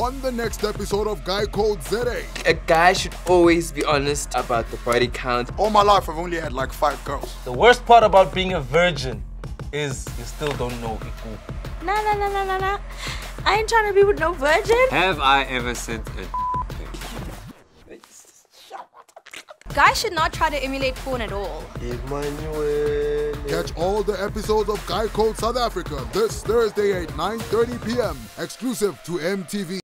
on the next episode of Guy Code ZA. A guy should always be honest about the body count. All my life, I've only had like five girls. The worst part about being a virgin is you still don't know Iku. Nah, nah, nah, nah, nah, nah. I ain't trying to be with no virgin. Have I ever sent a Guys should not try to emulate porn at all. Emmanuel. Catch all the episodes of Guy Code South Africa this Thursday at 9:30 p.m. exclusive to MTV.